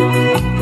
Música